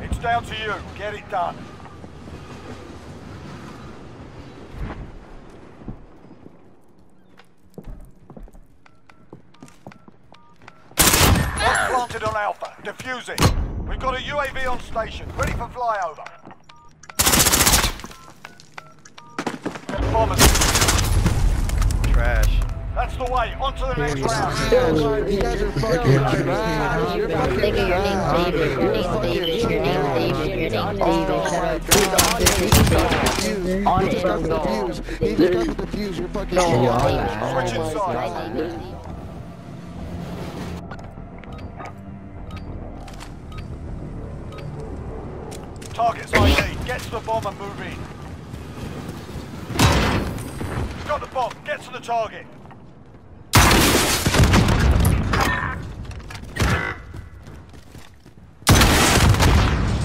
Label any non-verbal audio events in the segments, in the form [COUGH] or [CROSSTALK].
It's down to you. Get it done. Bomb planted on Alpha. Defuse it. We've got a UAV on station, ready for flyover. Bombers. Trash. That's the way. On to the next round. You guys are fucking trash. You're fucking Nigga, your name's David. Your name's David. Your name's Target's ID. Get to the bomb and move in. He's got the bomb. Get to the target.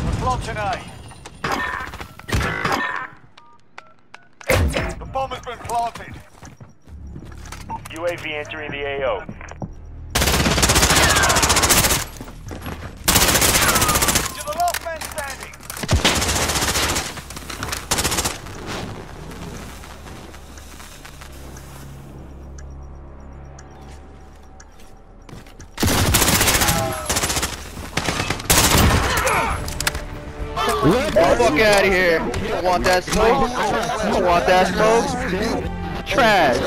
We're planting A. The bomb has been planted. UAV entering the AO. You're the last man standing. Fuck out of here. I want that smoke. I want that smoke. Trash.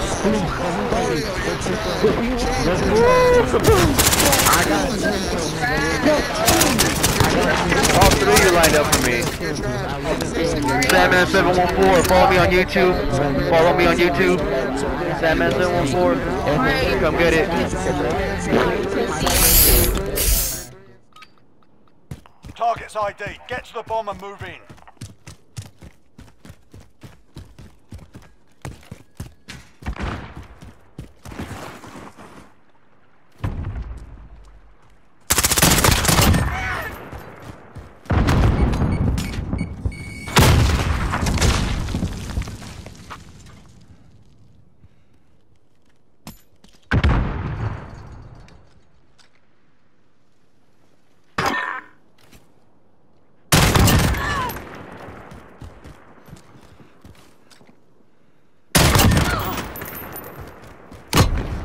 All three of you lined up for me. Sandman714, follow me on YouTube. Follow me on YouTube. Sandman714. Come get it. Get to the bomb and move in.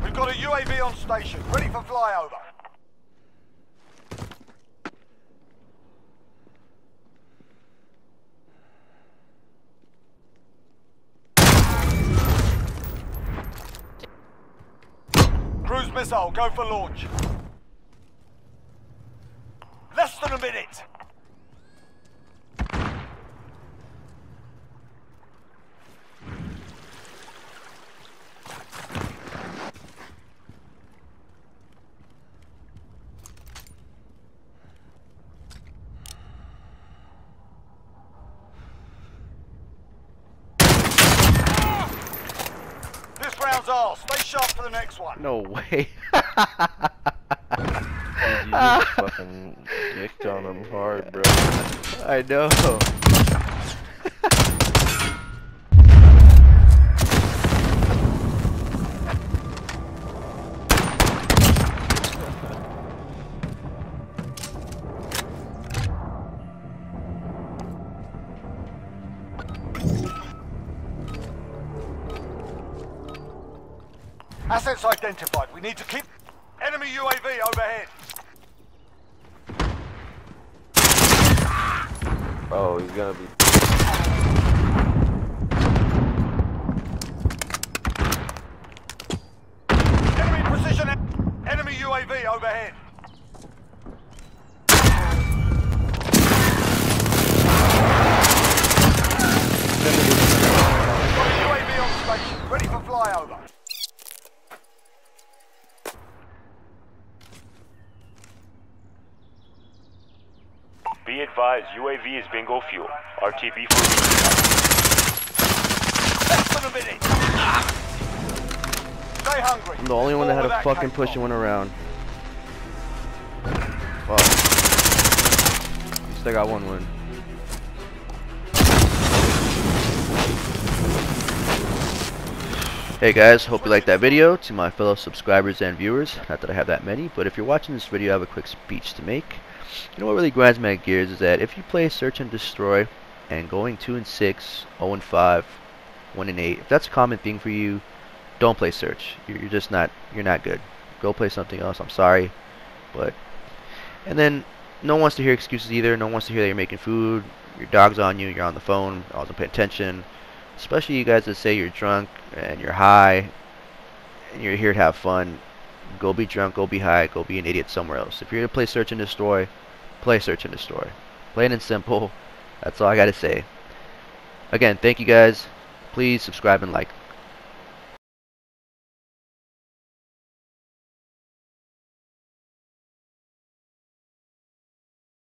We've got a UAV on station, ready for flyover. Cruise missile, go for launch. Less than a minute. This round's. Stay sharp for the next one. No way. You just fucking dicked on him hard, bro. [LAUGHS] I know. Assets identified. We need to keep enemy UAV overhead. Oh, he's gonna be. Enemy precision. Enemy UAV overhead. Be advised, UAV is bingo fuel. RTB for Less than a minute. Stay Stay hungry. I'm the only one that had a fucking push and from. went around. Fuck. Still got one win. Hey guys, hope you liked that video. To my fellow subscribers and viewers, not that I have that many, but if you're watching this video, I have a quick speech to make. You know what really grinds my gears is that if you play Search and Destroy and going 2 and 6, 0 and 5, 1 and 8, if that's a common thing for you, don't play Search. You're, just not, you're not good. Go play something else. I'm sorry, but and then no one wants to hear excuses either. No one wants to hear that you're making food, your dog's on you, you're on the phone, I wasn't paying attention. Especially you guys that say you're drunk and you're high and you're here to have fun. Go be drunk, go be high, go be an idiot somewhere else. If you're here to play Search and Destroy, play Search and Destroy. Plain and simple. That's all I gotta say. Again, thank you guys. Please subscribe and like.